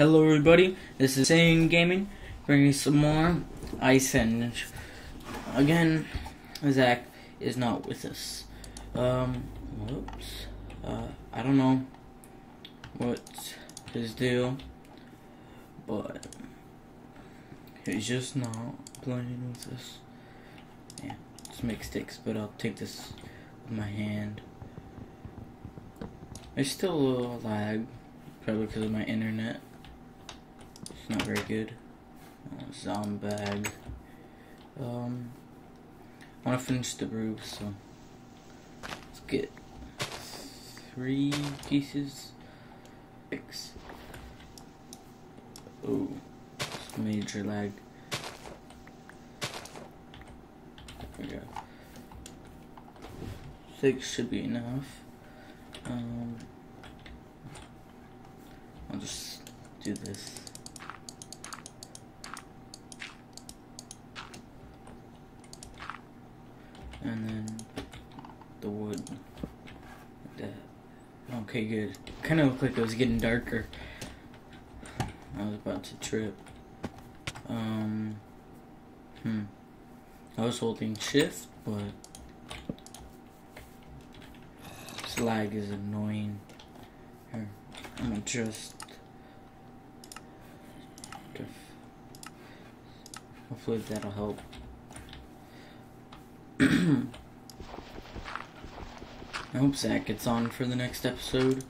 Hello, everybody. This is Sane Gaming, bringing some more Icehenge. Again, Zach is not with us. Um, whoops. Uh, I don't know what his deal, but he's just not playing with us. Yeah, make sticks, but I'll take this with my hand. There's still a little lag, probably because of my internet. Not very good. Uh, Zombag. Um, I want to finish the roof, so let's get three pieces. Six. Oh, major lag. There. Six should be enough. Um, I'll just do this. And then the wood. Like that. Okay, good. Kind of looked like it was getting darker. I was about to trip. Um, hmm. I was holding shift, but this lag is annoying. Here, I'm gonna just. Hopefully that'll help. I hope Zach gets on for the next episode.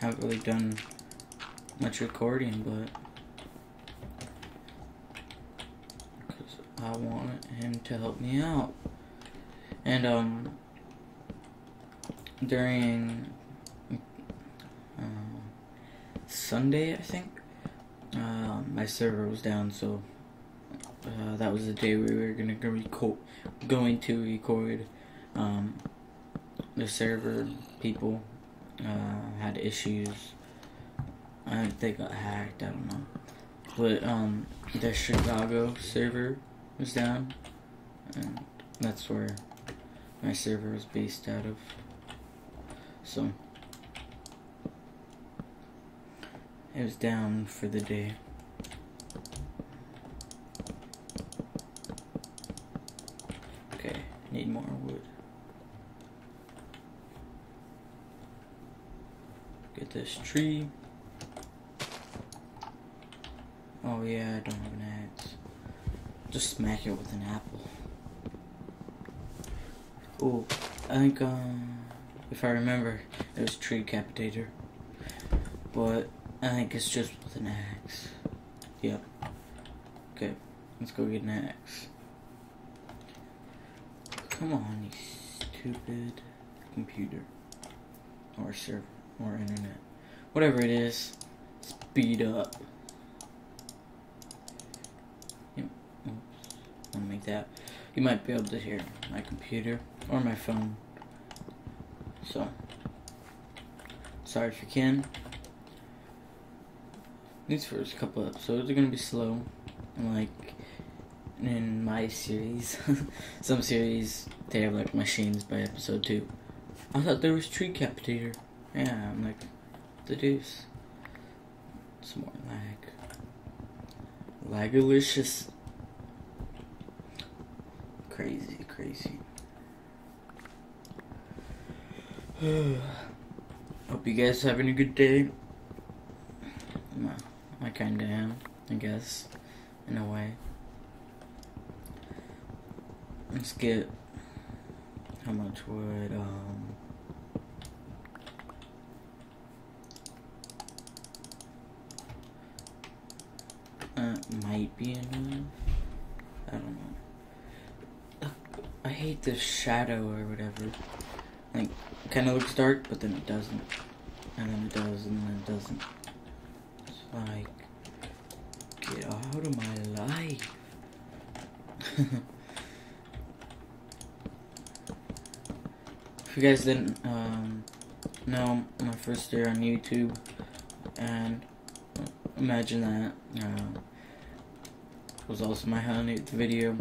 Haven't really done much recording, but because I want him to help me out. And um, during uh, Sunday, I think, uh, my server was down, so uh, that was the day we were gonna go record, going to record. Um, the server people uh, had issues. I think they got hacked. I don't know, but um, the Chicago server was down, and that's where my server was based out of. So it was down for the day. Okay, need more wood. Get this tree. Oh yeah, I don't have an axe. Just smack it with an apple. Oh, I think um, if I remember, it was Treecapitator. But I think it's just with an axe. Yep. Okay, let's go get an axe. Come on, you stupid computer. Or server. Or internet. Whatever it is, speed up. Yep. I'll make that. You might be able to hear my computer or my phone. So, sorry if you can. These first couple episodes are gonna be slow, and like in my series, some series they have like machines by episode two. I thought there was Treecapitator. Yeah, I'm like, the deuce. Some more lag. Lagalicious. Crazy, crazy. Hope you guys are having a good day. I kinda am, I guess, in a way. Let's get how much would um uh, might be enough. I don't know. I hate the shadow or whatever. Like, kind of looks dark, but then it doesn't. And then it does, and then it doesn't. It's like, get out of my life. you guys didn't um, know, my first year on YouTube, and imagine that uh, was also my hundredth video.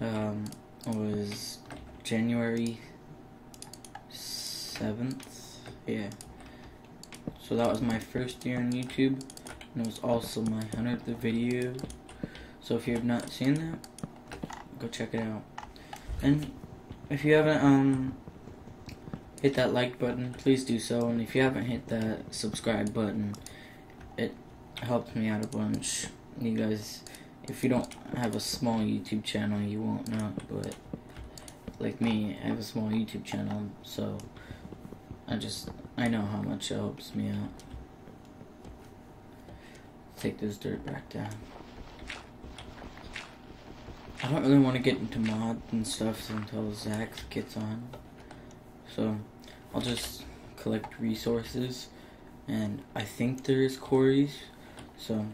Um, was January seventh, yeah, So that was my first year on YouTube, and it was also my hundredth video. So if you have not seen that, go check it out. And if you haven't um hit that like button, please do so. And if you haven't hit that subscribe button, it helps me out a bunch. You guys, if you don't have a small YouTube channel, you won't know. But like me, I have a small YouTube channel, so I just I know how much it helps me out. Take this dirt back down. I don't really want to get into mods and stuff until Zach gets on. So I'll just collect resources and I think there is quarries. So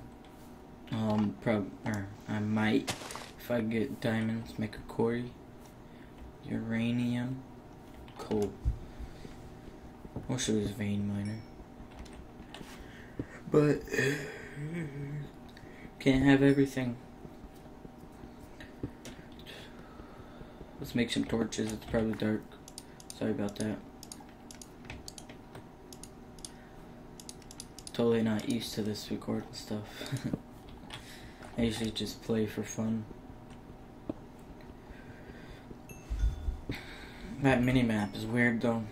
um prob or I might if I get diamonds make a quarry. Uranium. Coal. Wish it was vein miner. But can't have everything. Let's make some torches. It's probably dark. Sorry about that. Totally not used to this recording stuff. I usually just play for fun. That mini map is weird though.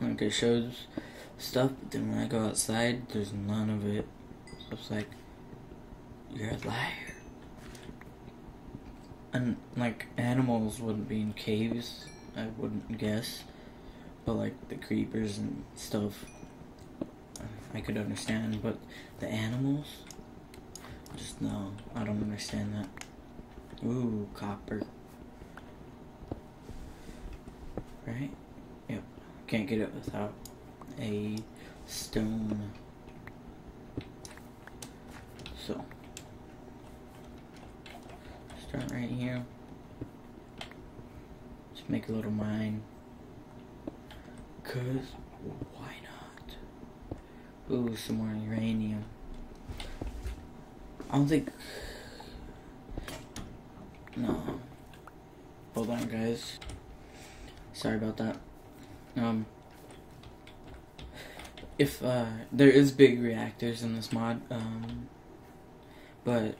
Like it shows stuff, but then when I go outside, there's none of it. So it's like, you're a liar. And like animals wouldn't be in caves, I wouldn't guess. But like the creepers and stuff, I could understand. But the animals, just no, I don't understand that. Ooh, copper. Right? Yep. Can't get it without a stone. So, start right here. Make a little mine. Cause why not? Ooh, some more uranium. I don't think. No. Hold on, guys. Sorry about that. Um, if uh, there is big reactors in this mod, um, but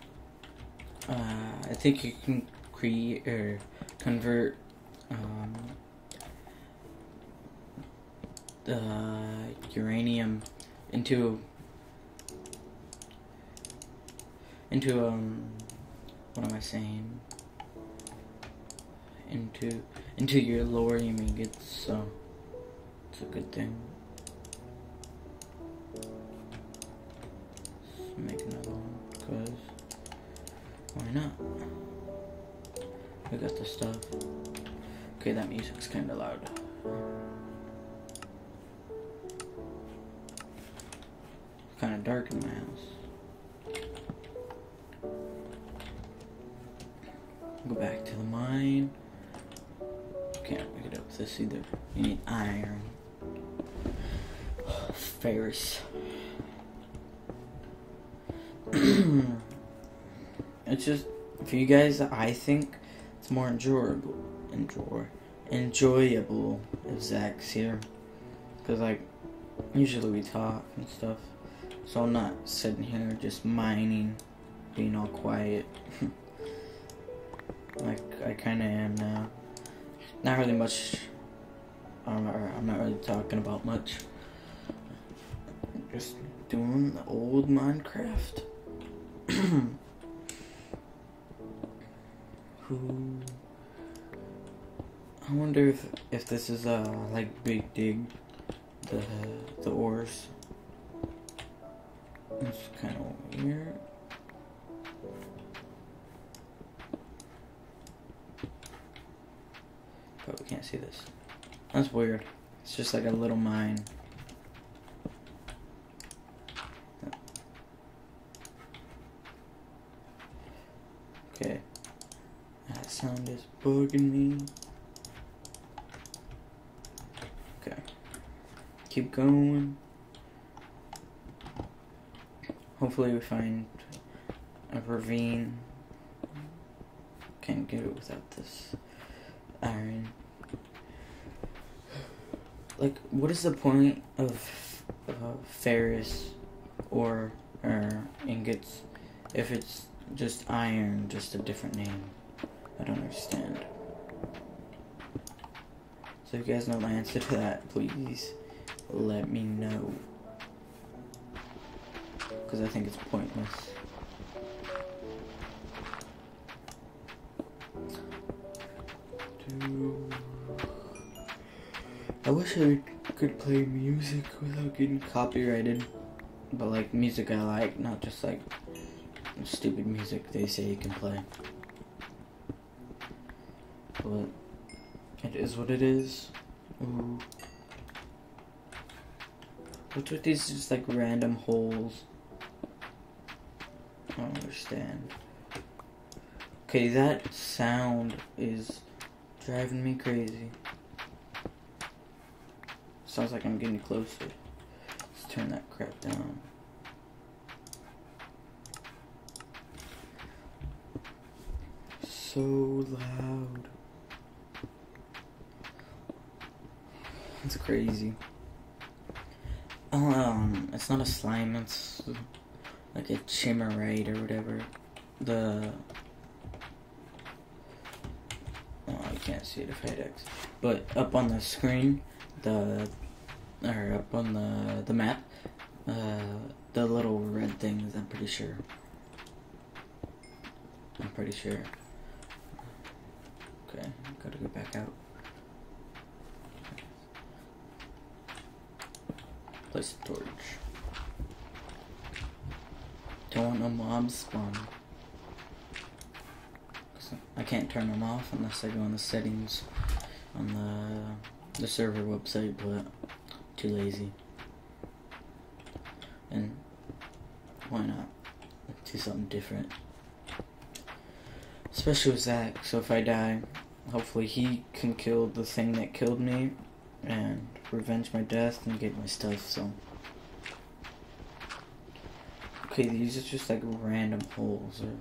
uh, I think you can create or convert um, the uranium into into um what am I saying into into yellorium ingots, so it's a good thing. Let's make another one, because why not? We got the stuff. Okay, that music's kinda loud. It's kinda dark in my house. Go back to the mine can't pick it up this either. You need iron. Ferrous. it's just for you guys. I think it's more enjoyable, enjoy, enjoyable if Zach's here, because like usually we talk and stuff. So I'm not sitting here just mining, being all quiet. like I kind of am now. Not really much. Um, I'm not, I'm not really talking about much. Just doing the old Minecraft. Who? I wonder if if this is uh like Big Dig, the the ores. It's kind of weird. but we can't see this. That's weird. It's just like a little mine. Okay. That sound is bugging me. Okay. Keep going. Hopefully we find a ravine. Can't get it without this iron. like, what is the point of uh, ferrous or or ingots if it's just iron, just a different name? I don't understand. So if you guys know my answer to that, please let me know. Because I think it's pointless. I wish I could play music without getting copyrighted. But like music I like, not just like stupid music they say you can play. But it is what it is. Ooh. What's with these just like random holes? I don't understand. Okay, that sound is driving me crazy. Sounds like I'm getting closer. Let's turn that crap down. So loud. It's crazy. Um, it's not a slime, it's like a chimerite or whatever. The oh, I can't see it if I X. But up on the screen, the or up on the the map, uh, the little red things. I'm pretty sure. I'm pretty sure. Okay, gotta go back out. Place the torch. Don't want no mobs spawn. I can't turn them off unless I go in the settings on the the server website, but too lazy. And why not do something different? Especially with Zach. So if I die, hopefully he can kill the thing that killed me and revenge my death and get my stuff, so. Okay, these are just like random holes. Or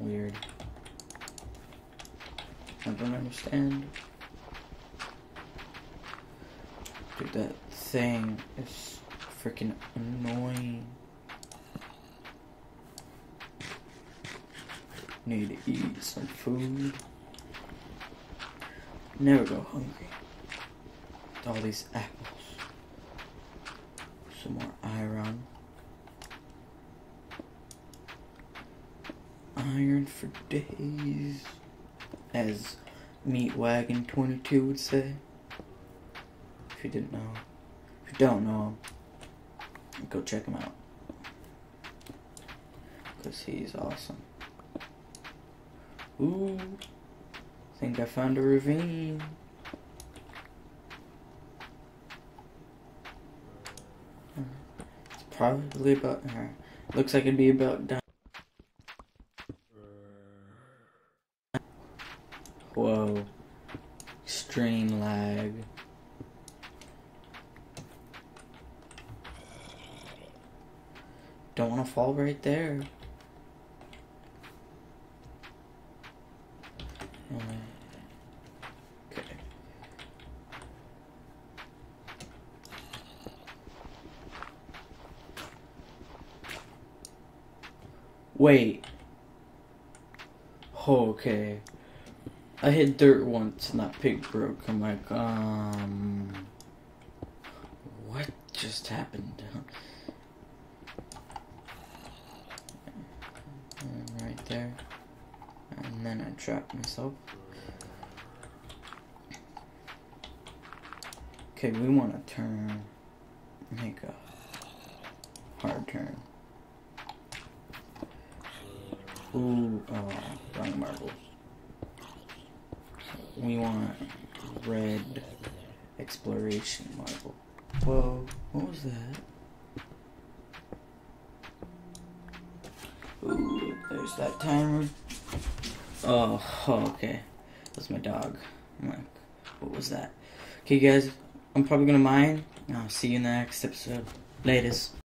weird. I don't understand. Dude, that thing is freaking annoying. Need to eat some food. Never go hungry all these apples. Some more iron. Iron for days. As Meat Wagon 22 would say. If you didn't know. If you don't know him, go check him out. Because he's awesome. Ooh. Think I found a ravine. Probably about. Uh, looks like it'd be about done. Whoa. Extreme lag. Don't want to fall right there. Wait. okay. I hit dirt once and that pig broke. I'm like, um. What just happened? right there. And then I trapped myself. Okay, we want to turn. Make a hard turn. Ooh, oh, wrong marbles. We want red exploration marble. Whoa, what was that? Ooh, there's that timer. Oh, oh okay. That's my dog. I'm like, what was that? Okay, guys, I'm probably gonna mine. I'll see you in the next episode. Latest.